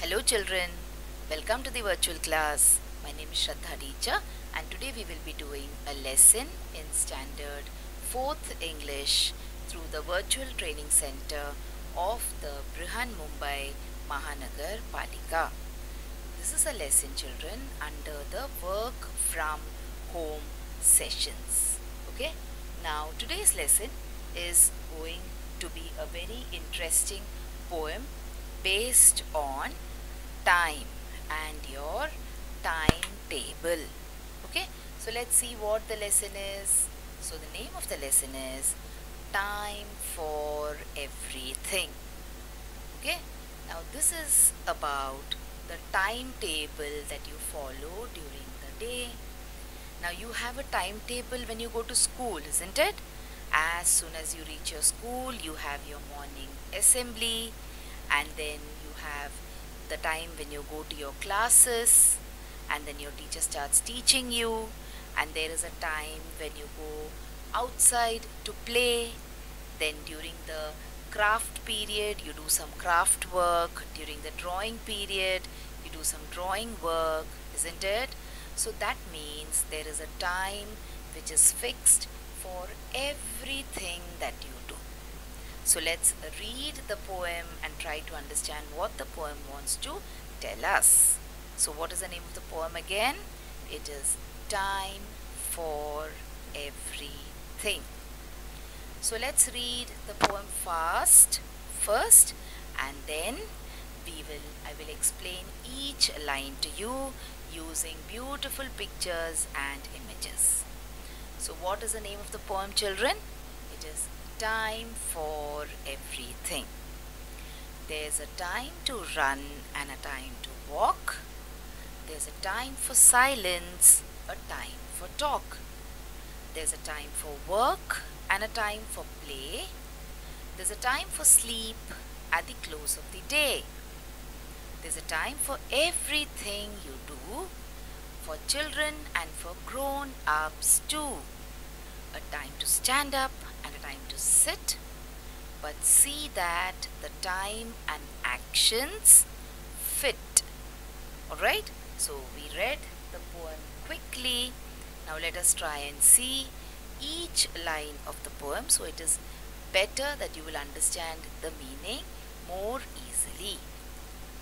Hello children, welcome to the virtual class. My name is Shraddha Teacher and today we will be doing a lesson in standard 4th English through the virtual training center of the Brihan Mumbai Mahanagar Palika. This is a lesson children under the work from home sessions. Okay, now today's lesson is going to be a very interesting poem based on time and your timetable. Okay, so let's see what the lesson is. So, the name of the lesson is Time for Everything. Okay, now this is about the timetable that you follow during the day. Now, you have a timetable when you go to school, isn't it? As soon as you reach your school, you have your morning assembly and then you have the time when you go to your classes and then your teacher starts teaching you and there is a time when you go outside to play then during the craft period you do some craft work. During the drawing period you do some drawing work isn't it? So that means there is a time which is fixed for everything that you so let's read the poem and try to understand what the poem wants to tell us. So what is the name of the poem again? It is Time for Everything. So let's read the poem fast first and then we will I will explain each line to you using beautiful pictures and images. So what is the name of the poem children? It is time for everything. There's a time to run and a time to walk. There's a time for silence, a time for talk. There's a time for work and a time for play. There's a time for sleep at the close of the day. There's a time for everything you do, for children and for grown ups too. A time to stand up and a time to sit, but see that the time and actions fit. Alright, so we read the poem quickly. Now let us try and see each line of the poem so it is better that you will understand the meaning more easily.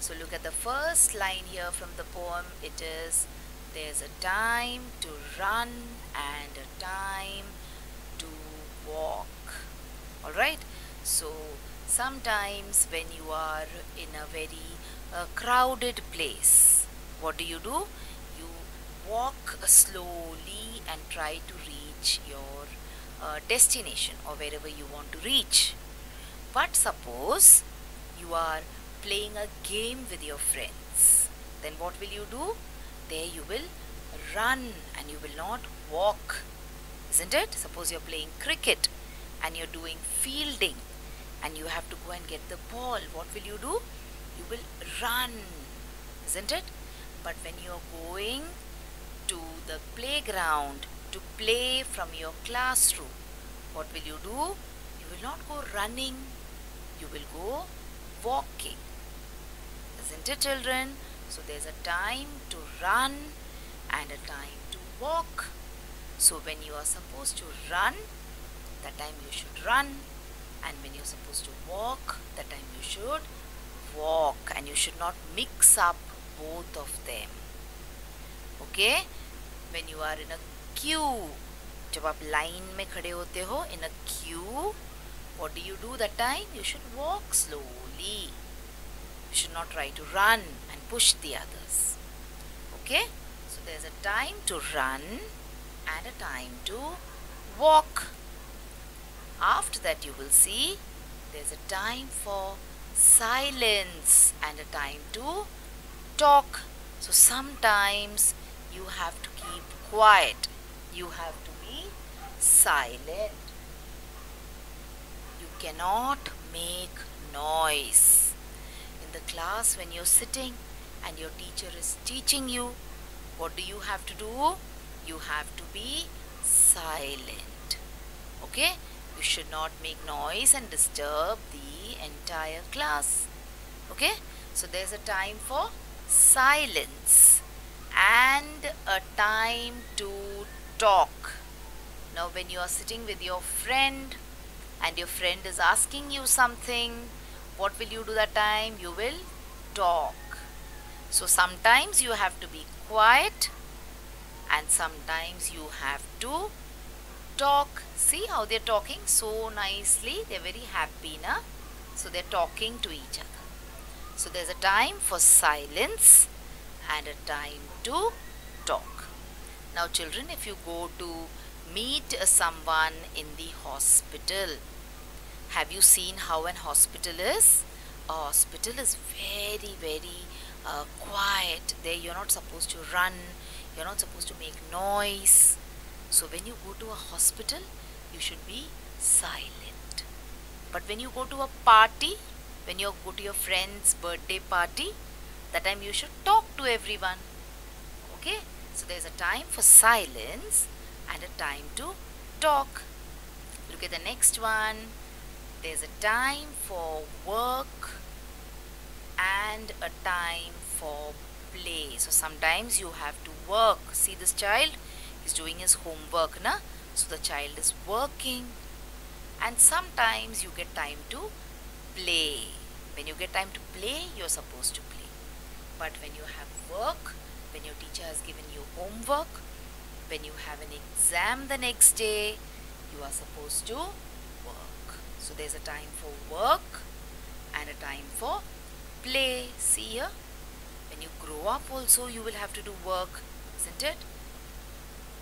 So look at the first line here from the poem. It is there's a time to run and a time walk. All right? So sometimes when you are in a very uh, crowded place what do you do? You walk slowly and try to reach your uh, destination or wherever you want to reach. But suppose you are playing a game with your friends then what will you do? There you will run and you will not walk isn't it? Suppose you're playing cricket and you're doing fielding and you have to go and get the ball. What will you do? You will run, isn't it? But when you're going to the playground to play from your classroom, what will you do? You will not go running, you will go walking. Isn't it, children? So there's a time to run and a time to walk. So when you are supposed to run, that time you should run and when you're supposed to walk, that time you should walk and you should not mix up both of them. Okay? When you are in a queue, जब आप line में खड़े होते हो in a queue, what do you do that time? You should walk slowly. You should not try to run and push the others. Okay? So there's a time to run and a time to walk. After that, you will see there's a time for silence and a time to talk. So sometimes you have to keep quiet, you have to be silent. You cannot make noise. In the class, when you're sitting and your teacher is teaching you, what do you have to do? You have to be silent okay you should not make noise and disturb the entire class okay So there's a time for silence and a time to talk. Now when you are sitting with your friend and your friend is asking you something, what will you do that time? You will talk. So sometimes you have to be quiet and sometimes you have to talk. See how they're talking so nicely. They're very happy, na? So they're talking to each other. So there's a time for silence and a time to talk. Now children, if you go to meet someone in the hospital, have you seen how an hospital is? A hospital is very, very uh, quiet. There you're not supposed to run, you're not supposed to make noise. So when you go to a hospital, you should be silent. But when you go to a party, when you go to your friend's birthday party, that time you should talk to everyone. Okay? So there's a time for silence and a time to talk. Look at the next one. There's a time for work and a time for play. So sometimes you have to work. See this child? He's doing his homework, na? So the child is working. And sometimes you get time to play. When you get time to play, you're supposed to play. But when you have work, when your teacher has given you homework, when you have an exam the next day, you are supposed to work. So there's a time for work and a time for play. See here? When you grow up also, you will have to do work, isn't it?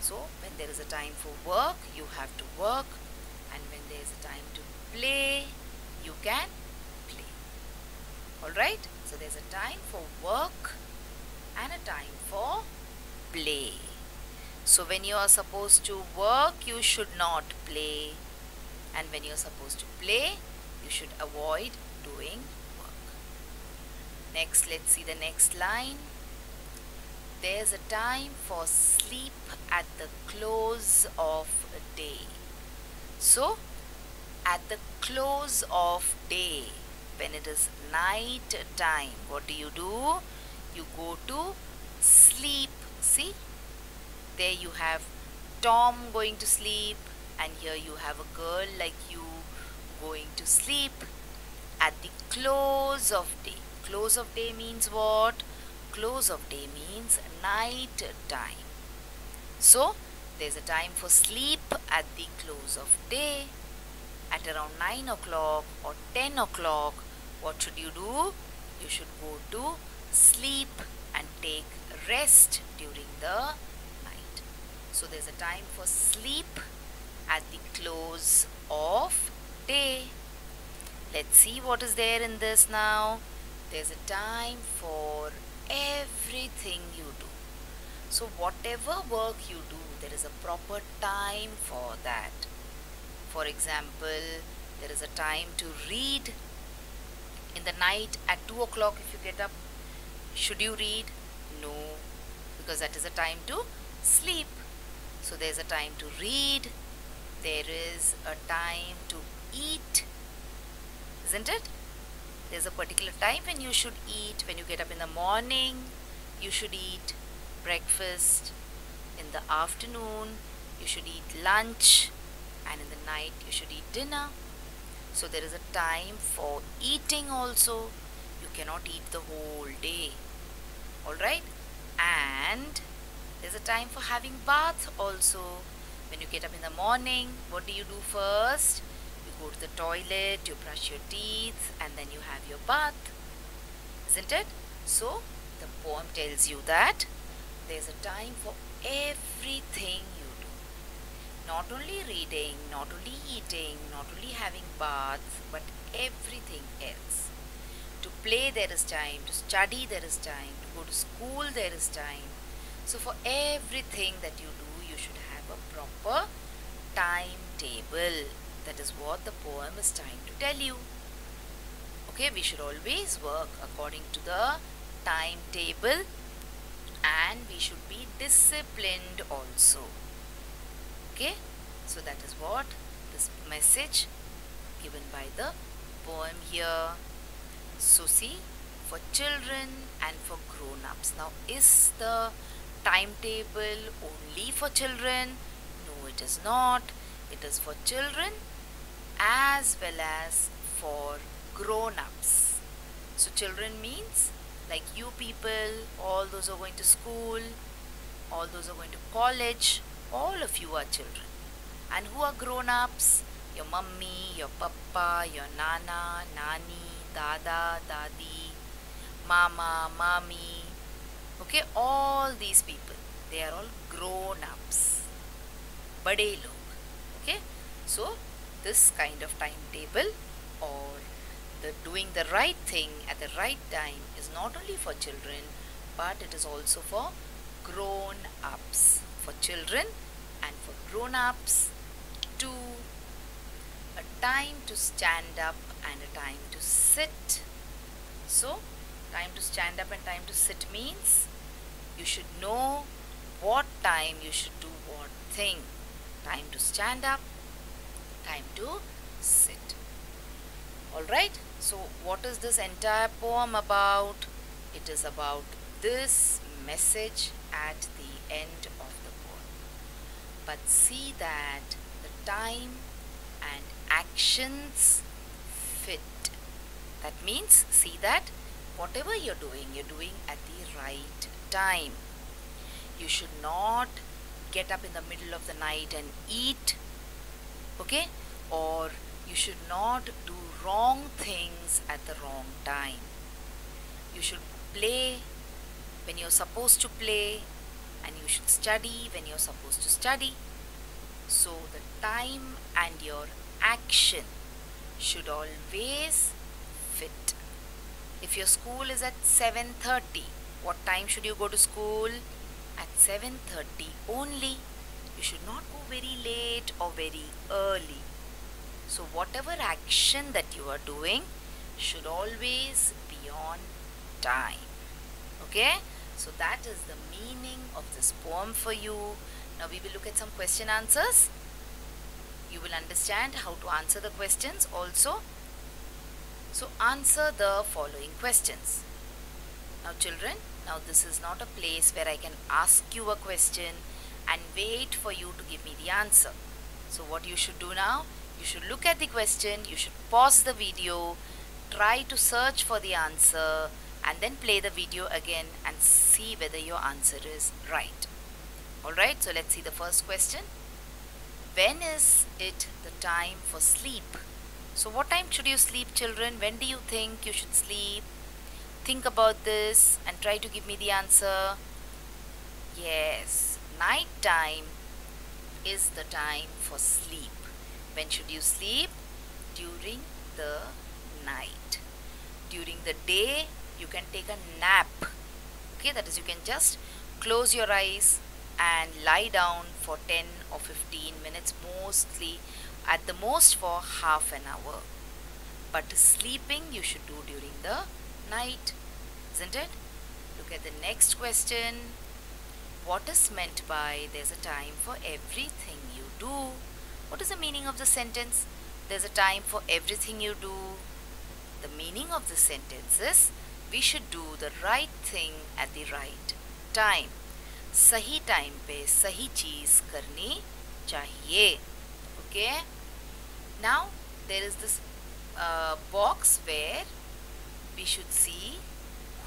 So when there is a time for work, you have to work and when there is a time to play, you can play. Alright? So there's a time for work and a time for play. So when you are supposed to work, you should not play. And when you are supposed to play, you should avoid doing. Next, let's see the next line. There's a time for sleep at the close of day. So, at the close of day, when it is night time, what do you do? You go to sleep. See? There you have Tom going to sleep, and here you have a girl like you going to sleep at the close of day. Close of day means what? Close of day means night time. So, there's a time for sleep at the close of day. At around 9 o'clock or 10 o'clock, what should you do? You should go to sleep and take rest during the night. So, there's a time for sleep at the close of day. Let's see what is there in this now. There's a time for everything you do. So whatever work you do, there is a proper time for that. For example, there is a time to read in the night at 2 o'clock if you get up. Should you read? No, because that is a time to sleep. So there's a time to read. There is a time to eat. Isn't it? There's a particular time when you should eat. When you get up in the morning, you should eat breakfast. In the afternoon, you should eat lunch. And in the night, you should eat dinner. So there is a time for eating also. You cannot eat the whole day. Alright? And there's a time for having bath also. When you get up in the morning, what do you do first? Go to the toilet, you brush your teeth, and then you have your bath. Isn't it? So, the poem tells you that there's a time for everything you do. Not only reading, not only eating, not only having baths, but everything else. To play there is time, to study there is time, to go to school there is time. So for everything that you do, you should have a proper timetable. That is what the poem is trying to tell you. Okay, we should always work according to the timetable and we should be disciplined also. Okay, so that is what this message given by the poem here. So see, for children and for grown-ups. Now is the timetable only for children? No it is not. It is for children as well as for grown-ups. So children means like you people, all those are going to school, all those are going to college, all of you are children. And who are grown-ups? Your mummy, your papa, your nana, nani, dada, dadi, mama, mami. Okay, all these people, they are all grown-ups. Bade log. Okay, so this kind of timetable or the doing the right thing at the right time is not only for children but it is also for grown ups for children and for grown ups to a time to stand up and a time to sit. So time to stand up and time to sit means you should know what time you should do what thing. Time to stand up time to sit. Alright so what is this entire poem about? It is about this message at the end of the poem. But see that the time and actions fit. That means see that whatever you're doing you're doing at the right time. You should not get up in the middle of the night and eat okay? Or you should not do wrong things at the wrong time. You should play when you're supposed to play and you should study when you're supposed to study. So the time and your action should always fit. If your school is at 7:30 what time should you go to school? At 7:30 only you should not go very late or very early. So whatever action that you are doing should always be on time. Okay? So that is the meaning of this poem for you. Now we will look at some question answers. You will understand how to answer the questions also. So answer the following questions. Now children now this is not a place where I can ask you a question and wait for you to give me the answer. So what you should do now, you should look at the question, you should pause the video, try to search for the answer and then play the video again and see whether your answer is right. Alright, so let's see the first question. When is it the time for sleep? So what time should you sleep children? When do you think you should sleep? Think about this and try to give me the answer. Yes, night time is the time for sleep. When should you sleep? During the night. During the day, you can take a nap. Okay, that is, you can just close your eyes and lie down for 10 or 15 minutes, mostly at the most for half an hour. But sleeping you should do during the night, isn't it? Look at the next question what is meant by there's a time for everything you do? What is the meaning of the sentence? There's a time for everything you do. The meaning of the sentence is we should do the right thing at the right time. सही time पे सही चीज करनी चाहिए okay now there is this uh, box where we should see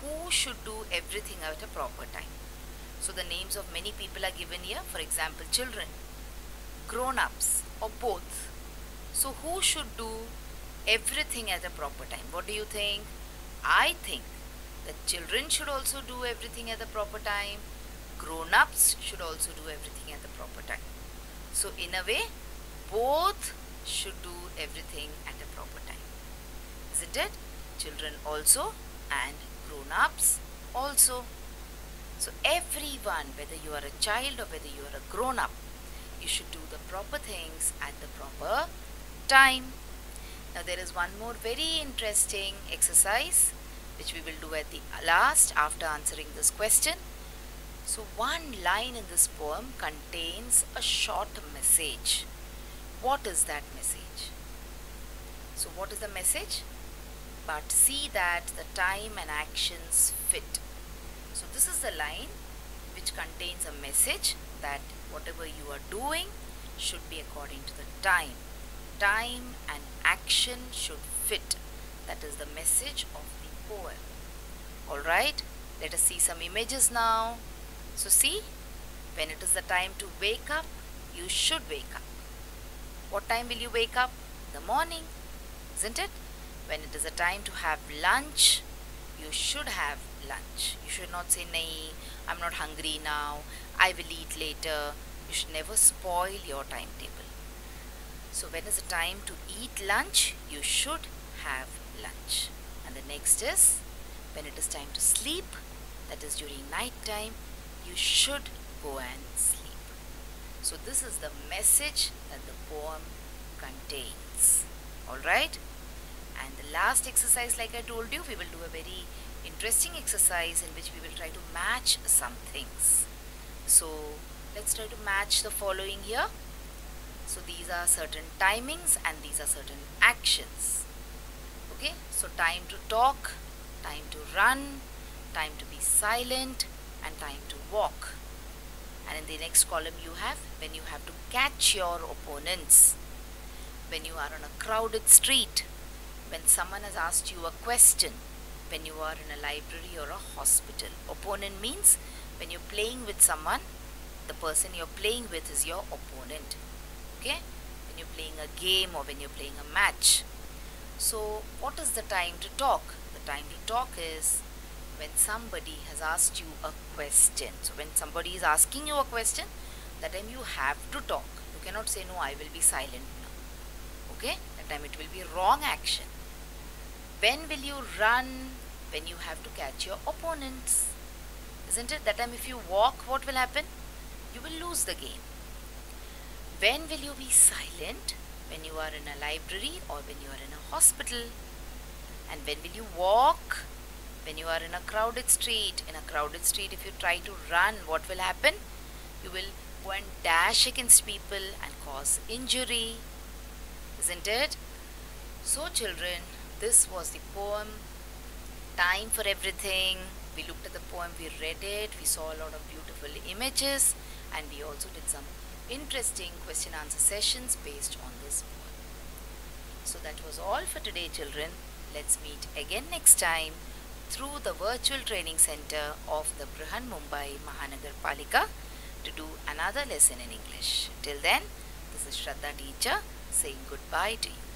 who should do everything at a proper time so the names of many people are given here. For example, children, grown-ups or both. So who should do everything at a proper time? What do you think? I think that children should also do everything at the proper time. Grown-ups should also do everything at the proper time. So in a way, both should do everything at a proper time. Isn't it? Children also and grown-ups also. So everyone, whether you are a child or whether you are a grown up, you should do the proper things at the proper time. Now there is one more very interesting exercise which we will do at the last after answering this question. So one line in this poem contains a short message. What is that message? So what is the message? but see that the time and actions fit. So this is the line which contains a message that whatever you are doing should be according to the time. Time and action should fit. That is the message of the poem. Alright, let us see some images now. So see, when it is the time to wake up, you should wake up. What time will you wake up? The morning, isn't it? When it is a time to have lunch, you should have lunch. You should not say, Nahi, I'm not hungry now, I will eat later. You should never spoil your timetable. So when is the time to eat lunch, you should have lunch. And the next is, when it is time to sleep, that is during night time, you should go and sleep. So this is the message that the poem contains. Alright? And the last exercise like I told you, we will do a very interesting exercise in which we will try to match some things. So let's try to match the following here. So these are certain timings and these are certain actions. Okay, so time to talk, time to run, time to be silent and time to walk. And in the next column you have when you have to catch your opponents, when you are on a crowded street, when someone has asked you a question, when you are in a library or a hospital. Opponent means when you're playing with someone, the person you're playing with is your opponent. Okay? When you're playing a game or when you're playing a match. So, what is the time to talk? The time to talk is when somebody has asked you a question. So, when somebody is asking you a question, that time you have to talk. You cannot say, No, I will be silent now. Okay? That time it will be wrong action. When will you run? When you have to catch your opponents. Isn't it? That time if you walk, what will happen? You will lose the game. When will you be silent? When you are in a library or when you are in a hospital. And when will you walk? When you are in a crowded street. In a crowded street, if you try to run, what will happen? You will go and dash against people and cause injury. Isn't it? So, children, this was the poem time for everything we looked at the poem we read it we saw a lot of beautiful images and we also did some interesting question answer sessions based on this poem so that was all for today children let's meet again next time through the virtual training center of the Brihan Mumbai Mahanagar Palika to do another lesson in English. Till then, this is Shraddha teacher saying goodbye to you.